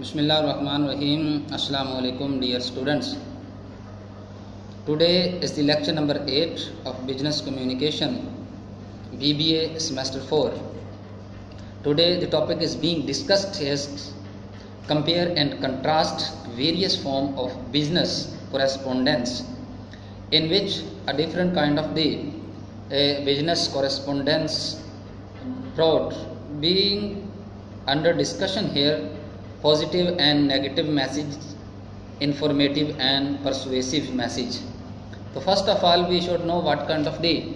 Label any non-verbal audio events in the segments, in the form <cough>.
Bismillahirrahmanirrahim. Assalamu alaikum, dear students. Today is the lecture number 8 of Business Communication, BBA Semester 4. Today the topic is being discussed is compare and contrast various form of business correspondence in which a different kind of the business correspondence brought being under discussion here positive and negative message informative and persuasive message. So first of all we should know what kind of the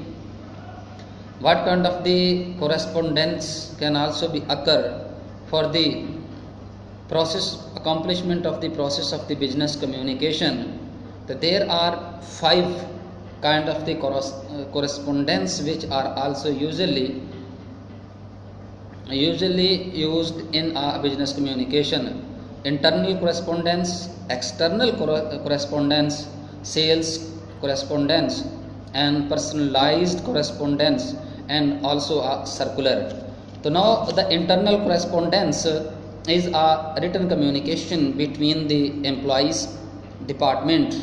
what kind of the correspondence can also be occur for the process accomplishment of the process of the business communication. That there are five kind of the uh, correspondence which are also usually usually used in a business communication. Internal correspondence external correspondence sales correspondence and personalized correspondence and also a circular. So now the internal correspondence is a written communication between the employees department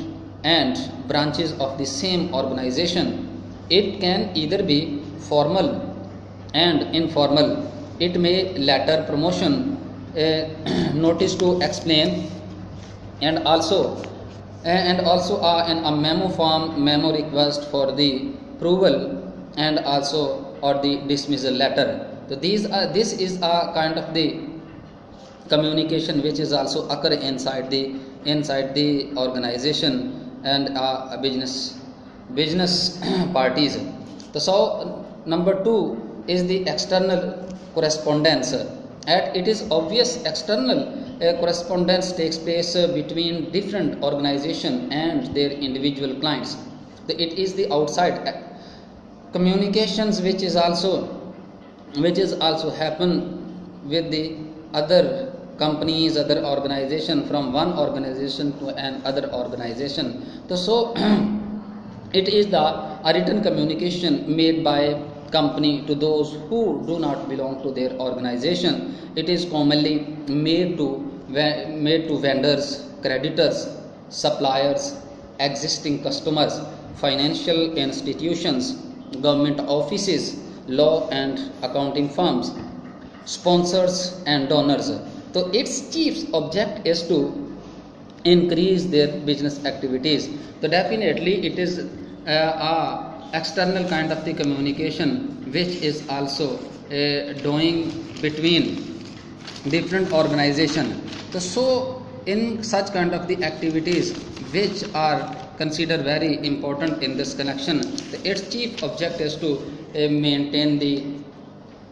and branches of the same organization. It can either be formal and informal it may latter promotion uh, <clears throat> notice to explain and also uh, and also uh, an, a memo form memo request for the approval and also or the dismissal letter. So these are this is a kind of the communication which is also occur inside the inside the organization and uh, business business <clears throat> parties. So number 2 is the external correspondence. And it is obvious external uh, correspondence takes place uh, between different organization and their individual clients. It is the outside communications which is also which is also happen with the other companies other organization from one organization to another organization. So, so <clears throat> it is the written communication made by company to those who do not belong to their organization. It is commonly made to made to vendors creditors suppliers existing customers financial institutions government offices law and accounting firms sponsors and donors. So its chief object is to increase their business activities. So definitely it is uh, a external kind of the communication which is also uh, doing between different organization. So, so in such kind of the activities which are considered very important in this connection its chief object is to uh, maintain the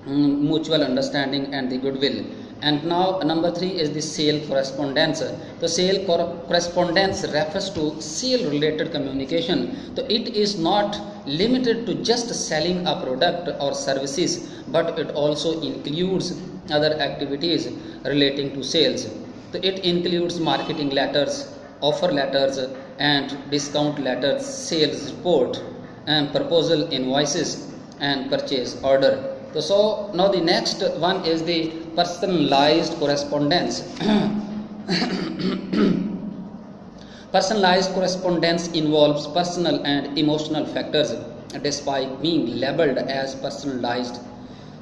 um, mutual understanding and the goodwill and now number three is the sale correspondence. The sale cor- correspondence refers to sale related communication. So it is not limited to just selling a product or services but it also includes other activities relating to sales. So it includes marketing letters offer letters and discount letters sales report and proposal invoices and purchase order. So, so now the next one is the personalized correspondence. <coughs> personalized correspondence involves personal and emotional factors despite being labeled as personalized.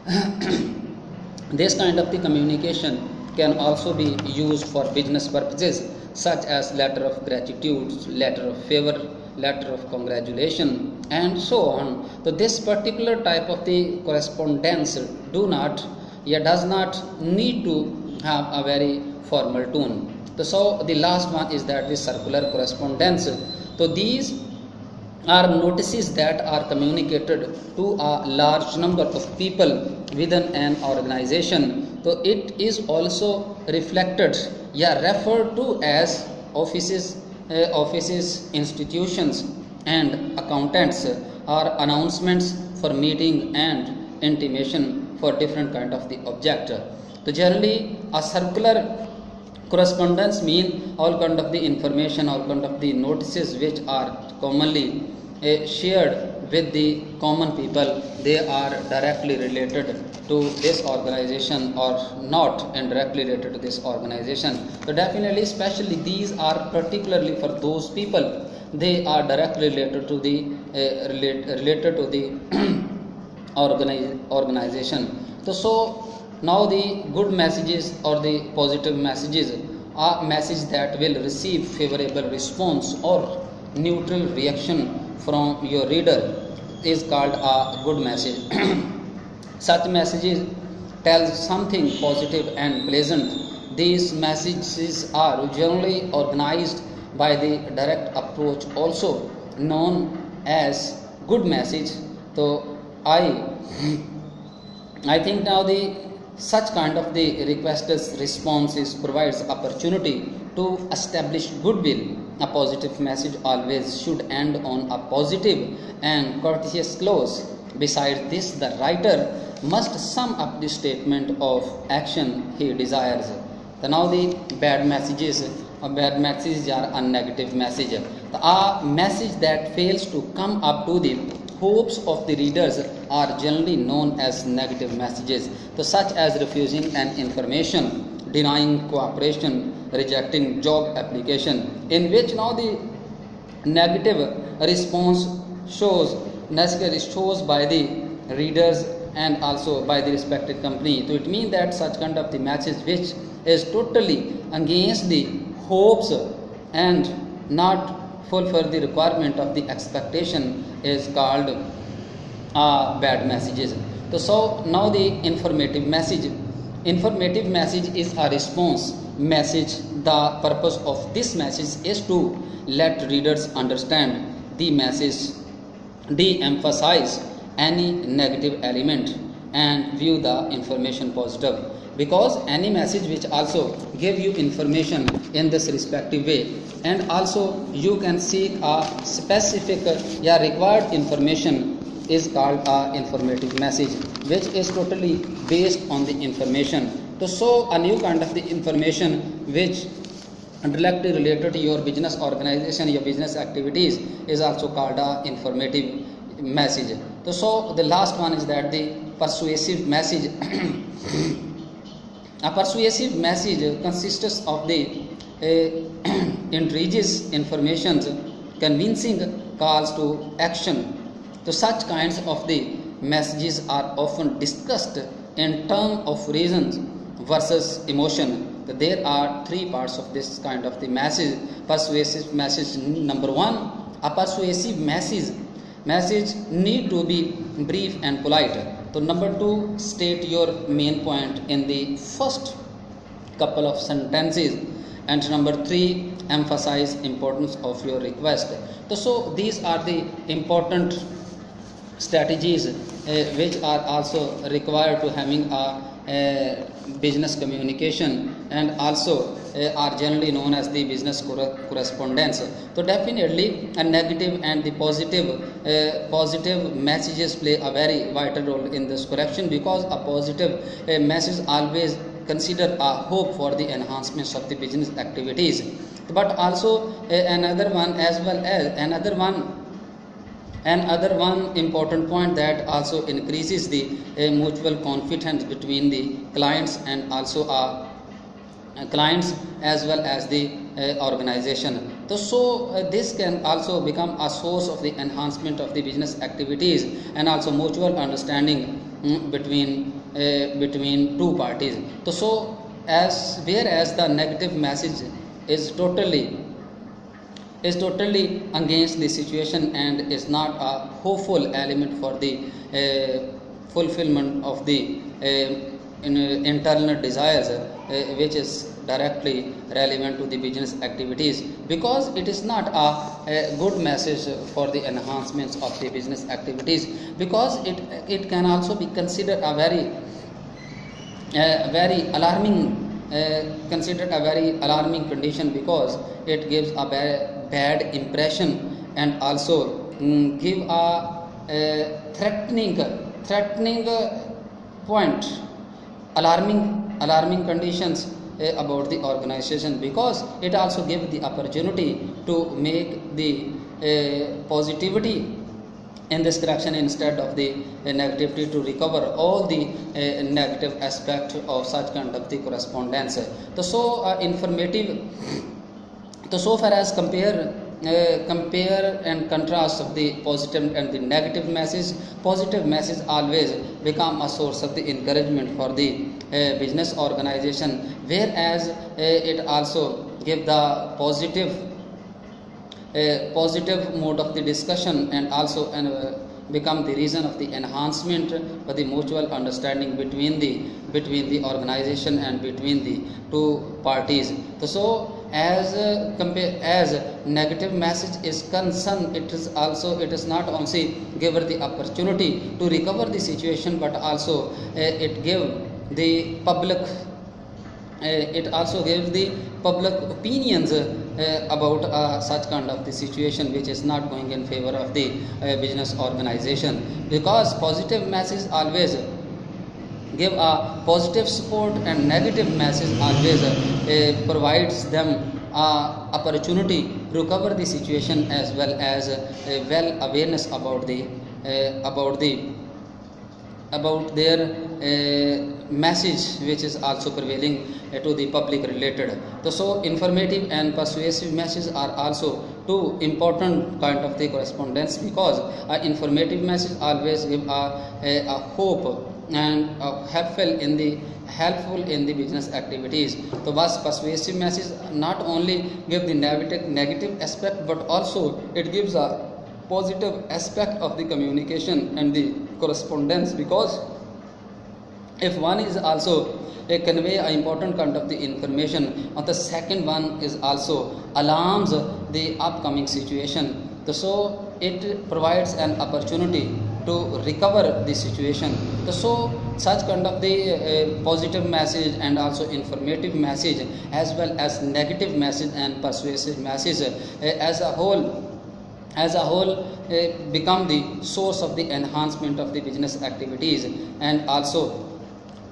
<coughs> this kind of the communication can also be used for business purposes such as letter of gratitude, letter of favor, letter of congratulation and so on so this particular type of the correspondence do not yeah does not need to have a very formal tone so the last one is that the circular correspondence. So these are notices that are communicated to a large number of people within an organization. So it is also reflected yeah referred to as offices uh, offices, institutions, and accountants are announcements for meeting and intimation for different kind of the object. So generally, a circular correspondence mean all kind of the information, all kind of the notices which are commonly uh, shared with the common people. They are directly related to this organization or not indirectly related to this organization. So definitely especially these are particularly for those people. They are directly related to the uh, relate, related to the <clears throat> organization. So so now the good messages or the positive messages are message that will receive favorable response or neutral reaction from your reader is called a good message. <clears throat> Such messages tell something positive and pleasant. These messages are generally organized by the direct approach also known as good message. So i i think now the such kind of the requesters responses provides opportunity to establish goodwill. A positive message always should end on a positive and courteous close. Besides this the writer must sum up the statement of action he desires. So now the bad messages a bad messages are a negative message. A message that fails to come up to the hopes of the readers are generally known as negative messages so such as refusing an information denying cooperation rejecting job application in which now the negative response shows necessary shows by the readers and also by the respected company. So it means that such kind of the message which is totally against the hopes and not fulfill the requirement of the expectation is called uh, bad messages. So, so now the informative message. Informative message is a response message. The purpose of this message is to let readers understand the message de-emphasize any negative element and view the information positive because any message which also give you information in this respective way. And also you can seek a specific yeah, required information is called a informative message which is totally based on the information. To show a new kind of the information which directly related to your business organization your business activities is also called a informative message. So, so the last one is that the persuasive message <clears throat> a persuasive message consists of the <clears throat> uh, introduces information convincing calls to action. So such kinds of the messages are often discussed in terms of reasons versus emotion. There are three parts of this kind of the message. Persuasive message number one a persuasive message. Message need to be brief and polite so number two state your main point in the first couple of sentences. And number three emphasize importance of your request. So, these are the important strategies uh, which are also required to having a business communication and also uh, are generally known as the business correspondence. So definitely a negative and the positive uh, positive messages play a very vital role in this correction because a positive uh, message always consider a hope for the enhancements of the business activities. But also another one as well as another one another one important point that also increases the uh, mutual confidence between the clients and also uh, clients as well as the uh, organization. So, so uh, this can also become a source of the enhancement of the business activities and also mutual understanding mm, between uh, between two parties. So, so as whereas the negative message is totally is totally against the situation and is not a hopeful element for the uh, fulfillment of the uh, uh, internal desires which is directly relevant to the business activities. Because it is not a, a, good message for the enhancements of the business activities. Because it it can also be considered a very uh, very alarming uh, considered a very alarming condition because it gives a bad, bad impression and also um, give a, a, threatening threatening point alarming alarming conditions uh, about the organization because it also gives the opportunity to make the uh, positivity in this direction instead of the uh, negativity to recover all the uh, negative aspect of such kind of the correspondence. So so uh, informative so far as compare uh, compare and contrast of the positive and the negative message positive message always become a source of the encouragement for the uh, business organization. Whereas uh, it also give the positive a positive mode of the discussion and also uh, become the reason of the enhancement of the mutual understanding between the between the organization and between the two parties. So as uh, compare as negative message is concerned it is also it is not only give the opportunity to recover the situation but also uh, it give the public uh, it also gives the public opinions uh, about uh, such kind of the situation which is not going in favor of the business organization. Because positive message always give a positive support and negative message always uh, provides them uh, opportunity to recover the situation as well as uh, well awareness about the about the about their uh, message which is also prevailing uh, to the public related. So, so informative and persuasive messages are also two important kind of the correspondence because a informative message always give a, a, a hope and uh, helpful in the helpful in the business activities. So bus persuasive message not only give the negative negative aspect but also it gives a positive aspect of the communication and the correspondence because if one is also a convey an important kind of the information and the second one is also alarms the upcoming situation. So it provides an opportunity to recover the situation. So such kind of the uh, positive message and also informative message as well as negative message and persuasive message uh, as a whole as a whole uh, become the source of the enhancement of the business activities and also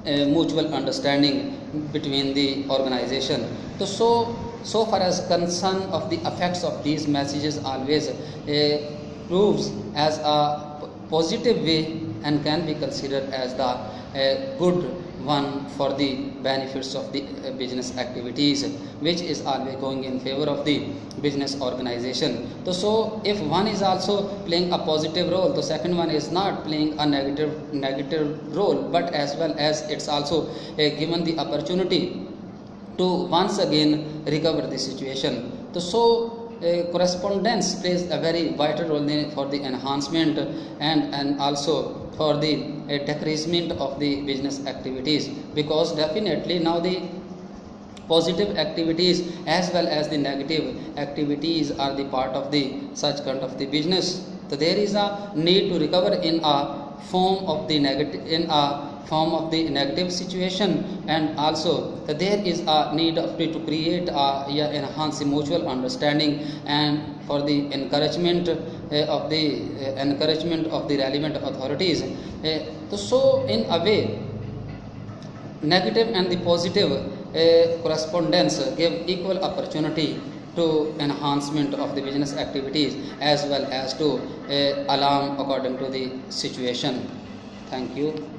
uh, mutual understanding between the organization. So, so so far as concern of the effects of these messages always uh, proves as a positive way and can be considered as the good one for the benefits of the uh, business activities which is always going in favor of the business organization. So, so if one is also playing a positive role the second one is not playing a negative negative role but as well as it's also uh, given the opportunity to once again recover the situation. So, so correspondence plays a very vital role for the enhancement and and also for the uh, decreasement of the business activities. Because definitely now the positive activities as well as the negative activities are the part of the such kind of the business. So there is a need to recover in a form of the negative in a form of the negative situation and also there is a need of to create a yeah, enhance mutual understanding and for the encouragement uh, of the uh, encouragement of the relevant authorities. Uh, so in a way negative and the positive correspondence give equal opportunity to enhancement of the business activities as well as to alarm according to the situation. Thank you